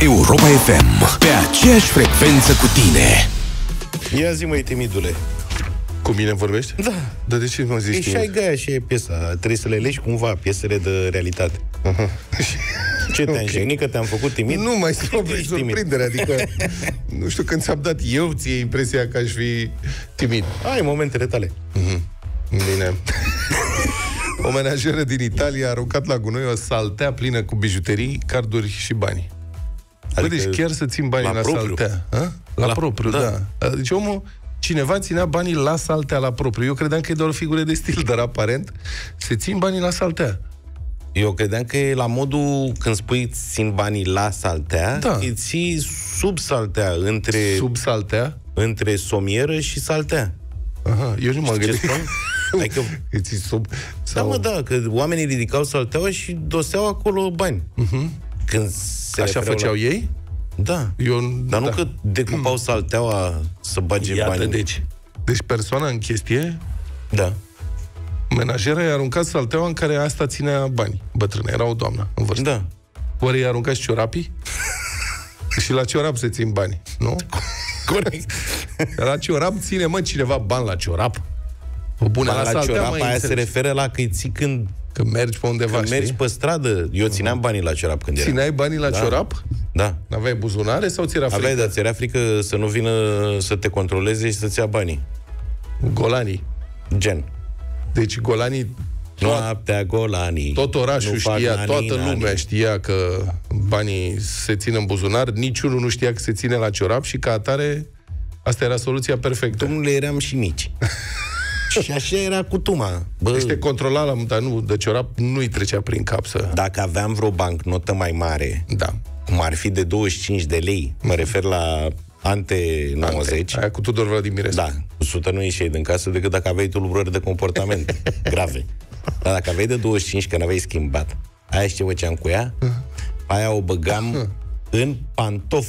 Europa FM, pe aceeași frecvență cu tine. Ia zi, măi, timidule. Cu mine vorbești? Da. Dar de ce mă zici E și ai gaia și e piesa. Trebuie să le legi cumva piesele de realitate. Ce te-am okay. jignit că te-am făcut timid? Nu mai Ești stau timid. surprindere, adică nu știu când ți-am dat eu ție impresia că aș fi timid. Ai momentele tale. Bine. O menajeră din Italia a aruncat la gunoi o saltea plină cu bijuterii, carduri și bani. Adică Adică deci chiar să țin banii la la, propriu. saltea. A? La, la La- propriu, da. da. Deci omul, cineva ținea banii la saltea la propriu. Eu credeam că e doar o figură de stil, dar aparent se țin banii la saltea. Eu credeam că e la modul când spui țin banii la saltea, Da. îi ții sub saltea, între, sub. Sub saltea. între somieră și saltea. Aha, eu nu m-am Ce gândit. spun? Adică, Îi ții sub... da, Sau... mă, da, că oamenii ridicau salteaua și doseau acolo bani. Uh-huh. Când se Așa refereau făceau la... ei? Da. Eu, Dar nu da. că decupau salteaua să bage Iată, bani. deci. Deci persoana în chestie, Da. menajera i-a aruncat salteaua în care asta ținea bani. Bătrână, era o doamnă în vârstă. Da. Oare i-a aruncat și ciorapii? și la ciorap se țin bani, nu? Corect. La ciorap ține, mă, cineva bani la ciorap. O bună, Dar la saltea, ciorap mai aia se înțelegi. referă la că îi ții când, Când mergi pe undeva, când mergi știi? pe stradă. Eu țineam banii la ciorap când eram. Țineai banii la Da. ciorap? Da. Aveai buzunare sau ți era frică? Aveai, dar ți era frică să nu vină să te controleze și să-ți ia banii. Golanii. Gen. Deci golanii Noaptea golanii. Tot orașul Nu fac știa, nani, toată nani. lumea știa că banii se țin în buzunar, niciunul nu știa că se ține la ciorap și ca atare asta era soluția perfectă. Domnule, eram și mici. și așa era cu tuma. Bă, Deci te controla la dar nu, de ciorap nu-i trecea prin cap să... dacă aveam vreo bancnotă mai mare, Da. Cum ar fi de 25 de lei, mă refer la ante 90, Aia cu Tudor Vladimirescu. Da, cu 100 nu ieșeai din casă decât dacă aveai tulburări de comportament grave. Dar dacă aveai de 25, că n-aveai schimbat, aia știi ce făceam cu ea? Aia o băgam în pantof,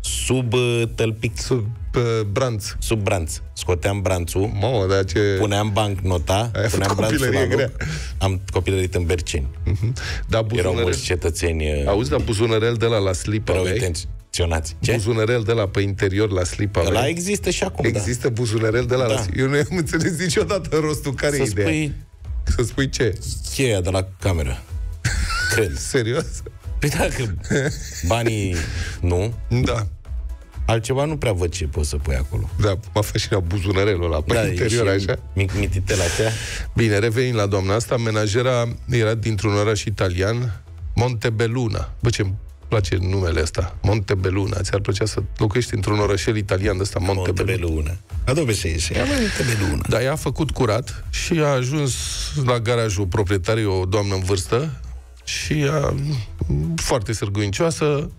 sub uh, tălpic, Sub uh, branț. sub branț. Scoteam branțul, Mamă, dar ce... puneam bancnota, Ai puneam făcut branțul la copilărie loc. grea. Am copilărit în Berceni. Da, Erau buzunărel. mulți cetățeni uh, Auzi, dar buzunărel de la la slip rău aveai? intenționați. Ce? Buzunărel de la pe interior la slip aveai? Ăla există și acum, Există buzunărel de la Da. la slip? Eu nu am înțeles niciodată rostul. Care da. e Să ideea? spui Să spui ce? cheia de la cameră. Cred. Serios? Păi dacă banii nu, Da. Altceva nu prea văd ce poți să pui acolo. Da, m-a fascinat buzunărelul ăla pe Da, interior, e și așa. Mic, mititela aceea. Bine, revenind la doamna asta, menajera era dintr-un oraș italian, Montebelluna. Bă, ce place numele ăsta, Montebelluna. Ți-ar plăcea să locuiești într-un orășel italian de ăsta, Montebelluna. Montebelluna. A dove sei? Se chiama Montebelluna. Da, ea a făcut curat și a ajuns la garajul proprietarii, o doamnă în vârstă, și a, foarte sârguincioasă,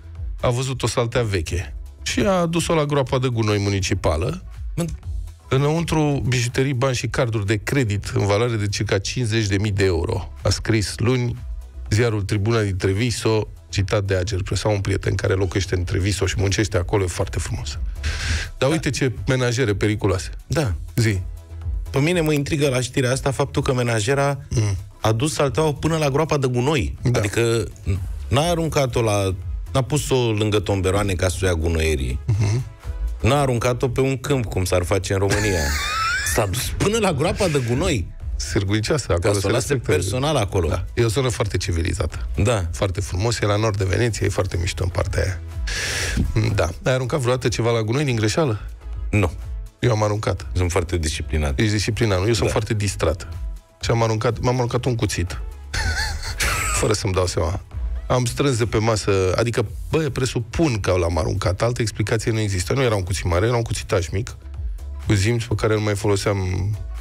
a văzut o saltea veche. Și a adus-o la groapa de gunoi municipală, Mă, Înăuntru bijuterii, bani și carduri de credit în valoare de circa 50.000 de euro. A scris luni ziarul Tribuna din Treviso, citat de Ager Presa, un prieten care locuiește în Treviso și muncește acolo, e foarte frumos. Dar uite ce menajere periculoase. Da. Zi. Pe mine mă intrigă la știrea asta faptul că menajera a dus salteaua până la groapa de gunoi. Da. Adică n-a aruncat-o la... N-a pus-o lângă tomberoane ca să o ia gunoierii. N-a aruncat-o pe un câmp, cum s-ar face în România. S-a dus până la groapa de gunoi. Sârguicioasă, Ca acolo să o se lase respectă. personal acolo. Da. E o zonă foarte civilizată. da. Foarte frumos, e la nord de Veneția, e foarte mișto în partea aia. Da. Ai aruncat vreodată ceva la gunoi din greșeală? Nu. Eu am aruncat. Sunt foarte disciplinat. Ești disciplinat, nu? Eu sunt Da. foarte distrat. Și am aruncat, m-am aruncat un cuțit. Fără să-mi dau seama. Am strâns de pe masă, adică, bă, presupun că l-am aruncat. Altă explicație nu există. Nu era un cuțit mare, era un cuțitaș mic, cu zimți pe care îl mai foloseam,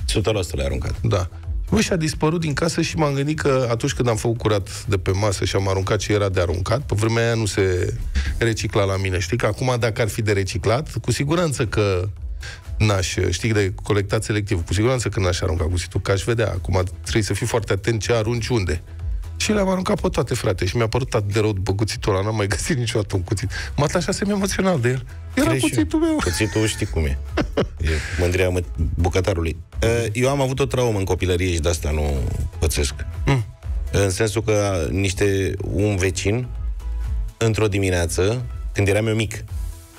100% le-ai aruncat. da. Bă, și a dispărut din casă și m-am gândit că atunci când am făcut curat de pe masă și am aruncat ce era de aruncat, pe vremea aia nu se recicla la mine. Știi că acum, dacă ar fi de reciclat, cu siguranță că n-aș, știi, de colectat selectiv, cu siguranță că n-aș arunca cuțitul, că aș vedea. Acum trebuie să fii foarte atent ce arunci unde. Și le-am aruncat pe toate, frate, și mi-a părut atât de rău după cuțitul ăla, n-am mai găsit niciodată un cuțit. M-a atașat emoțional de el. Era Crezi și eu. cuțitul meu. Cuțitul știi cum e. E mândria mă- bucătarului. Uh, Eu am avut o traumă în copilărie și de asta nu pățesc. Mm. În sensul că niște un vecin într-o dimineață, când eram eu mic,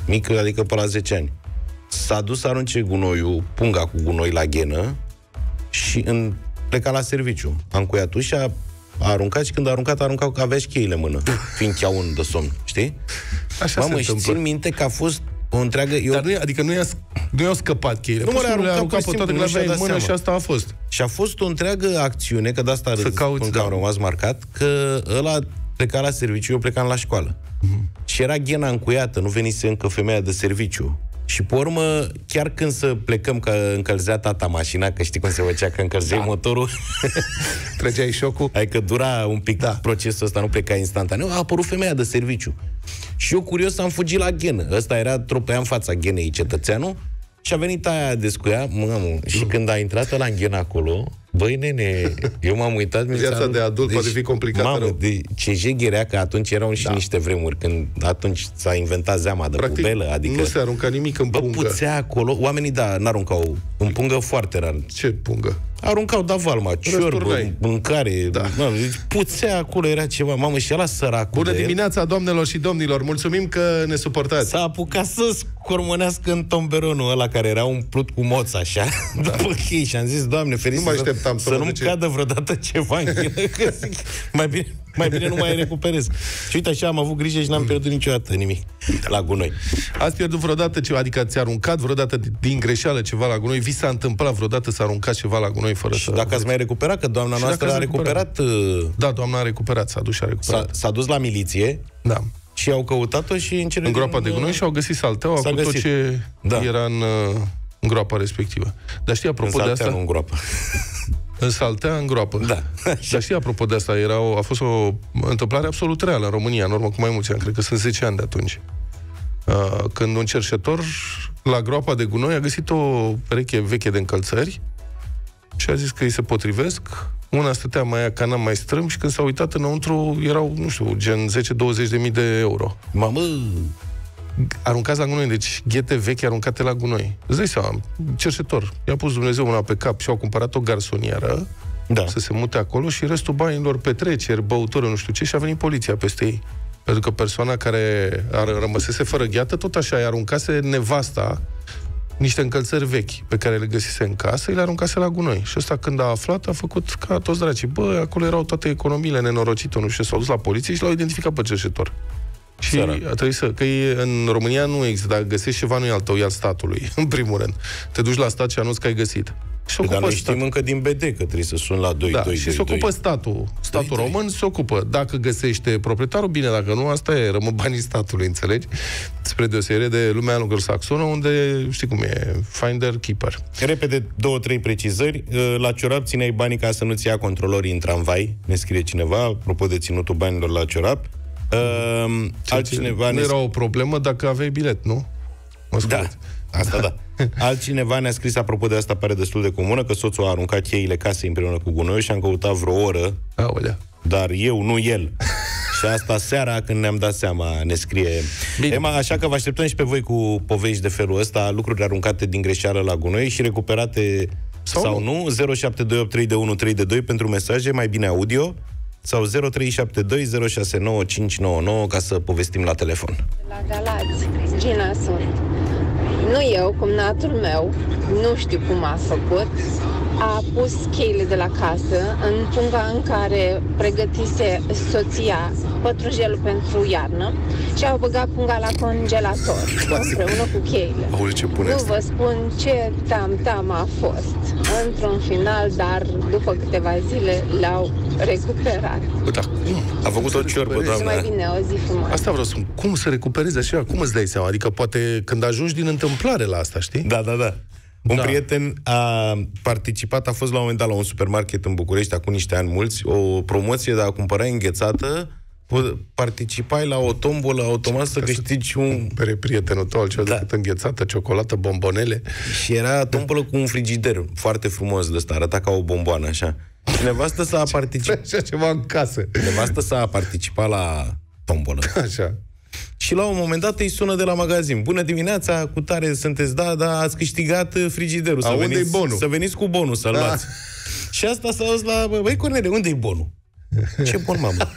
mic adică pe la 10 ani, s-a dus să arunce gunoiul, punga cu gunoi la ghenă și în, pleca la serviciu. Am cuiat ușa, a aruncat și când a aruncat, a aruncat că avea și cheile în mână, fiind chiaun de somn, știi? Așa Mamă, se și întâmplă. țin minte că a fost o întreagă... Eu, Dar nu, i- adică nu i-a, nu i-au scăpat cheile. Nu, mă, Pur și le-a simplu le-a aruncat aruncat pur pe și toate simplu, că nu și-a le-avea în dat mână și seama. asta a fost. Și a fost o întreagă acțiune, că de asta râd cauți, spun că da. am rămas marcat, că ăla pleca la serviciu, eu plecam la școală. Mhm. Și era ghena încuiată, nu venise încă femeia de serviciu. Și pe urmă, chiar când să plecăm că încălzea tata mașina, că știi cum se făcea că încălzeai da. motorul, Trăgeai șocul. Adică dura un pic da. procesul ăsta, nu pleca instantaneu. A apărut femeia de serviciu. Și eu, curios, am fugit la ghenă. Ăsta era tropea în fața ghenei cetățeanul și a venit aia descuia, mamă, și când a intrat la în ghenă acolo, băi, nene, eu m-am uitat... mi Viața s-a- de adult poate fi complicată Mamă, rău. de ce jegherea, că atunci erau și da. niște vremuri, când atunci s-a inventat zeama de Practic, pubelă, adică... nu se arunca nimic în Bă, pungă. puțea acolo, oamenii, da, n-aruncau în pungă foarte rar. Ce pungă? Aruncau da valma, ciorbă, Răsturnai. mâncare, Da. da. Mamă, deci puțea acolo, era ceva, mamă, și ăla săracul Bună de el dimineața, doamnelor și domnilor! Mulțumim că ne suportați! S-a apucat să scormonească în tomberonul ăla care era umplut cu moț așa, da. după chei și am zis, Doamne, feriți Nu mă așteptam să să mă nu-mi duce. cadă vreodată ceva în ghină, că zic, mai bine, mai bine nu mai recuperez. Și uite așa, am avut grijă și n-am pierdut niciodată nimic la gunoi. Ați pierdut vreodată ceva, adică ați aruncat vreodată din greșeală ceva la gunoi? Vi s-a întâmplat vreodată să aruncați ceva la gunoi fără să... Dacă ați mai recuperat, că doamna Și noastră dacă a ați recuperat, uh, Da, doamna a recuperat, s-a dus și a s-a, recuperat. s-a dus la miliție Da. și au căutat-o și în cele În groapa din, de gunoi și au găsit salteaua s-a cu tot găsit. ce Da. era în, uh, în groapa respectivă. Dar știi, în apropo de saltea, asta, nu în groapă. În saltea, în groapă. Da. Dar știi, apropo de asta, era o, a fost o întâmplare absolut reală în România, în urmă cu mai mulți ani, cred că sunt 10 ani de atunci. Uh, când un cerșetor la groapa de gunoi a găsit o pereche veche de încălțări și a zis că îi se potrivesc. Una stătea mai canam mai strâm și când s-a uitat înăuntru erau, nu știu, gen 10-20 de mii de euro. Mamă, Aruncați la gunoi, deci ghete vechi aruncate la gunoi. Îți dai seama, cerșetor. I-a pus Dumnezeu mâna pe cap și au cumpărat o garsonieră da. să se mute acolo și restul banilor petreceri, băutură, nu știu ce, și a venit poliția peste ei. Pentru că persoana care a rămăsese fără gheată, tot așa, i aruncase nevasta niște încălțări vechi pe care le găsise în casă, îi le aruncase la gunoi. Și ăsta când a aflat, a făcut ca toți dracii. Bă, acolo erau toate economiile nenorocite, nu știu, ce, s-au dus la poliție și l-au identificat pe cerșetor. Și Sărac. a trebuit să... Că e, în România nu există, dacă găsești ceva, nu e al tău, e al statului, în primul rând. Te duci la stat și anunți că ai găsit. Și se Dar ocupă noi statul. știm încă din BD că trebuie să sun la 2, Da, 2, și 2, se ocupă 2. statul. Statul Doi, doi. român se ocupă. Dacă găsește proprietarul, bine, dacă nu, asta e, rămân banii statului, înțelegi? Spre deosebire de lumea anglosaxonă, unde, știi cum e, finder, keeper. Repede, două, trei precizări. Uh, La ciorap țineai banii ca să nu-ți ia controlorii în tramvai, ne scrie cineva, apropo de ținutul banilor la ciorap. Uh, altcineva nu ne era o problemă dacă aveai bilet, nu? Mă Da, scuzați. asta da. Altcineva ne-a scris apropo de asta, pare destul de comună, că soțul a aruncat cheile casei împreună cu gunoiul și am căutat vreo oră, Aolea. dar eu, nu el. și asta seara când ne-am dat seama, ne scrie. Bine. Ema, așa că vă așteptăm și pe voi cu povești de felul ăsta, lucruri aruncate din greșeală la gunoi și recuperate Sau sau, nu. nu, 07283132 pentru mesaje, mai bine audio, sau 0372069599 ca să povestim la telefon. La Galați, Gina sunt. Nu eu, cumnatul meu, nu știu cum a făcut, a pus cheile de la casă în punga în care pregătise soția pătrunjelul pentru iarnă și au băgat punga la congelator împreună cu cheile. Aoleu, ce bune Nu asta. vă spun ce tam-tam a fost. Într-un final, dar după câteva zile le-au recuperat. Bă, dar cum? A făcut o ciorbă, recuperezi? Și doamna. mai bine, o zi frumoasă. Asta vreau să spun. Cum să recuperezi așa? Cum îți dai seama? Adică poate când ajungi din întâmplare la asta, știi? Da, da, da. Un Da. prieten a participat, a fost la un moment dat la un supermarket în București, acum niște ani mulți, o promoție de a cumpăra înghețată, po- participai la o tombolă automat să câștigi un... Pere prietenul tău, altceva Da. decât înghețată, ciocolată, bombonele. Și era tombolă cu un frigider foarte frumos de ăsta, arăta ca o bomboană, așa. Și nevastă s-a participat, Așa ceva în casă. nevastă s-a participat la tombolă. Așa. Și la un moment dat îi sună de la magazin. Bună dimineața, cu tare sunteți, da, da, ați câștigat uh, frigiderul. A, să unde-i veniți, bonul? Să veniți cu bonul, să-l Da. luați. Și asta s-a dus la... Băi, Cornele, unde-i bonul? Ce bun, mamă.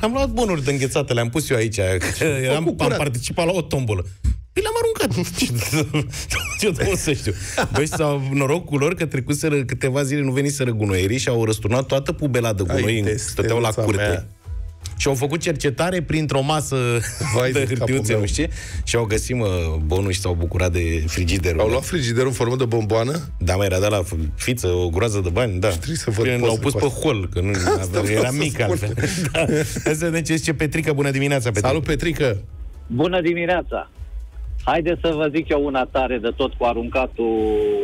Am luat bunuri de înghețate, le-am pus eu aici, că eram, am participat la o tombolă. Păi le-am aruncat. Ce domnul să știu. Băi, sau norocul lor că trecuseră câteva zile, nu veniseră gunoierii și au răsturnat toată pubela de gunoi, Ai, în- stăteau la steluța curte. mea. Și au făcut cercetare printr-o masă Vai de de capul hârtiuțe, meu. nu știu ce, și au găsit, mă, bonul și s-au bucurat de frigiderul. Au luat frigiderul în formă de bomboană? Da, mai era de la fiță, o groază de bani, da. trebuie să văd Bine, poze L-au pus cu pe asta. hol, că nu avea, vreau era să mic spun. altfel. da. Hai să vedem ce zice Petrica. Bună dimineața, Petrica. Salut, Petrică! Bună dimineața! Haideți să vă zic eu una tare de tot cu aruncatul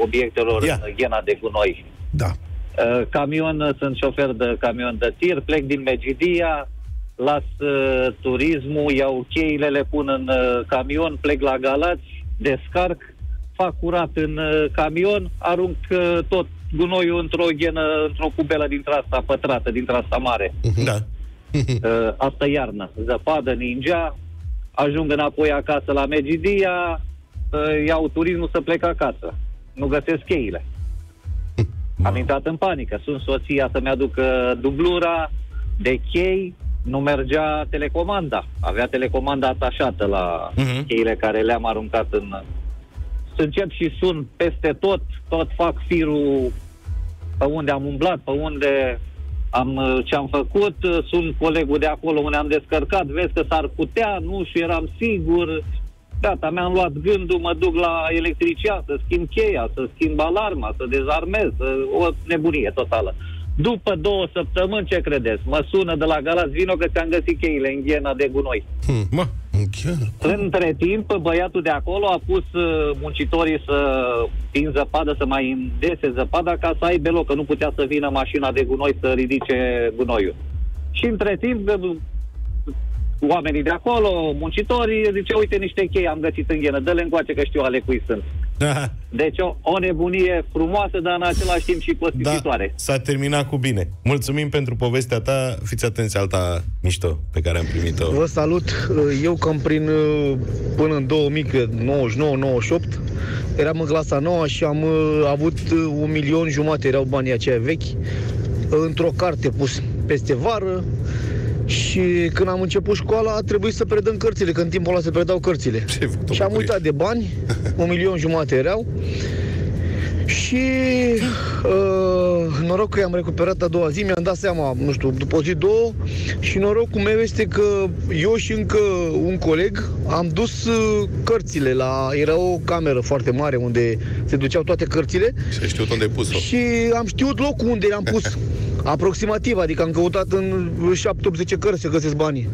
obiectelor Ia. în ghena de gunoi. Da. Uh, Camion, sunt șofer de camion de tir, plec din Megidia, las uh, turismul, iau cheile, le pun în uh, camion, plec la Galați, descarc, fac curat în uh, camion, arunc uh, tot gunoiul într-o ghenă, într-o cubelă dintre asta pătrată, dintre asta mare. Da. Uh, asta iarnă, zăpadă, ninja, ajung înapoi acasă la Megidia, uh, iau turismul să plec acasă. Nu găsesc cheile. Am intrat în panică. Sunt soția să-mi aducă dublura de chei, nu mergea telecomanda. Avea telecomanda atașată la Mhm. cheile care le-am aruncat în... Să încep și sun peste tot, tot fac firul pe unde am umblat, pe unde am uh, ce am făcut, uh, sunt colegul de acolo unde am descărcat, vezi că s-ar putea, nu și eram sigur. Gata, mi-am luat gândul, mă duc la electrician să schimb cheia, să schimb alarma, să dezarmez, să... o nebunie totală. După două săptămâni, ce credeți? Mă sună de la Galați, vino că ți-am găsit cheile în ghena de gunoi. Mă, Chiar. Între timp, băiatul de acolo a pus uh, muncitorii să prin zăpadă, să mai îndese zăpada ca să aibă loc, că nu putea să vină mașina de gunoi să ridice gunoiul. Și între timp, uh, oamenii de acolo, muncitorii, zice, uite niște chei am găsit în ghenă, dă-le încoace că știu ale cui sunt. Da. Deci o, o nebunie frumoasă, dar în același timp și Da, costisitoare. s-a terminat cu bine. Mulțumim pentru povestea ta. Fiți atenți alta mișto pe care am primit-o. Vă salut. Eu cam prin uh, până în 2000, cred, 99-98, eram în clasa 9 și am uh, avut uh, un milion jumate, erau banii aceia vechi, într-o carte pus peste vară și când am început școala a trebuit să predăm cărțile, că în timpul ăla se predau cărțile. Ce ai făcut, Și am bucurie? uitat de bani, un milion jumate erau și uh, noroc că i-am recuperat a doua zi, mi-am dat seama, nu știu, după o zi, două și norocul meu este că eu și încă un coleg am dus uh, cărțile la... Era o cameră foarte mare unde se duceau toate cărțile Și ai știut unde ai pus-o. și am știut locul unde le-am pus. Aproximativ, adică am căutat în 7-80 cărți să găsesc banii.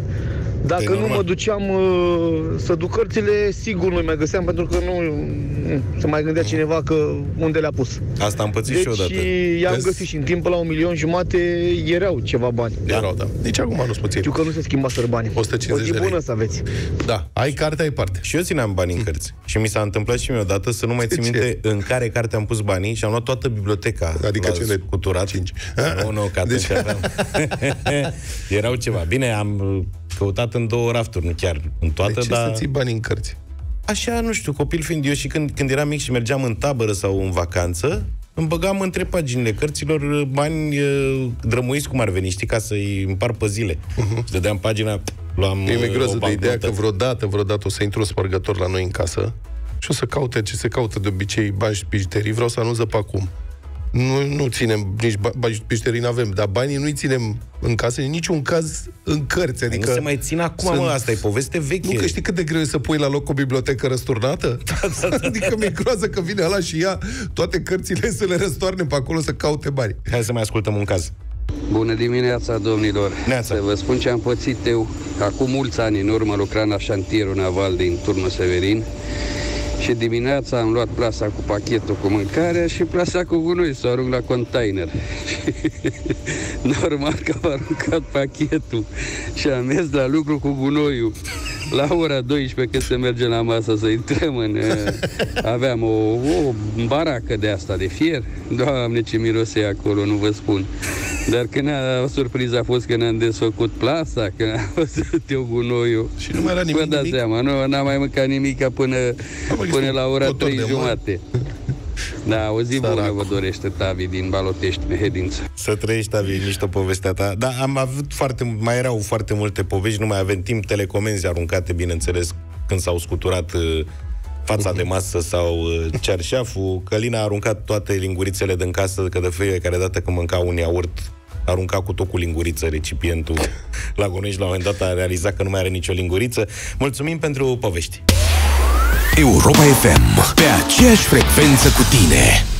Dacă Păi nu normal. mă duceam uh, să duc cărțile, sigur nu mai găseam, pentru că nu, nu se mai gândea cineva că unde le-a pus. Asta am pățit Deci și eu odată. i-am Vezi? găsit și în timpul la un milion jumate erau ceva bani. Erau, da. Nici acum nu-ți puțin. Știu că nu se schimbaseră banii. 150 o zi de lei. bună să aveți. Da. Ai carte, ai parte. Și eu țineam bani în cărți. Și mi s-a întâmplat și mie odată să nu mai țin ce? minte în care carte am pus banii și am luat toată biblioteca Adică la cele scuturat. cinci. Nu, nu, că atunci Deci- aveam. Erau ceva. Bine, am uh, căutat în două rafturi, nu chiar în toată, De ce dar... să ții bani în cărți? Așa, nu știu, copil fiind eu și când, când eram mic și mergeam în tabără sau în vacanță, îmi băgam între paginile cărților uh, bani uh, drămuiți cum ar veni, știi, ca să-i împar pe zile. Uh-huh. Și dădeam pagina, luam Mhm. E uh, groză o de ideea bancnotă. că vreodată, vreodată o să intru un spărgător la noi în casă și o să caute ce se caută de obicei bani și bijuterii. Vreau să anunț pe acum. Nu, nu ținem, nici ba- bani și bijuterii nu avem, dar banii nu-i ținem în casă, în niciun caz în cărți. Adică Adică nu se mai țin acum, sunt- mă, asta e poveste veche. Nu că știi cât de greu e să pui la loc o bibliotecă răsturnată? adică mi-e groază că vine ăla și ia toate cărțile să le răstoarne pe acolo să caute bani. Hai să mai ascultăm un caz. Bună dimineața, domnilor! Neața. Să vă spun ce am pățit eu. Acum mulți ani în urmă lucram la șantierul naval din Turnul Severin și dimineața am luat plasa cu pachetul cu mâncarea și plasa cu gunoi să o arunc la container. Normal că am aruncat pachetul și am mers la lucru cu gunoiul. La ora 12 când se merge la masă să intrăm în... eh, Aveam o, o baracă de asta de fier. Doamne, ce mirose acolo, nu vă spun. Dar când a surpriza a fost că ne-am desfăcut plasa, că am văzut eu gunoiul. Și nu mai era nimic, Vă dați nimic? seama, nu, n-am mai mâncat nimic până, Am mai până găsit la un ora cotor 3 de măr. jumate. Da, o zi bună Săracul. vă dorește Tavi din Balotești, Mehedință. Să trăiești, Avi, mișto povestea ta. Da, am avut foarte, mai erau foarte multe povești, nu mai avem timp, telecomenzi aruncate, bineînțeles, când s-au scuturat uh, fața de masă sau uh, cearșaful. Călina a aruncat toate lingurițele din casă, că de fiecare dată când mânca un iaurt, arunca cu tot cu linguriță recipientul la Gonești. La un moment dat a realizat că nu mai are nicio linguriță. Mulțumim pentru povești! Europa FM, pe aceeași frecvență cu tine.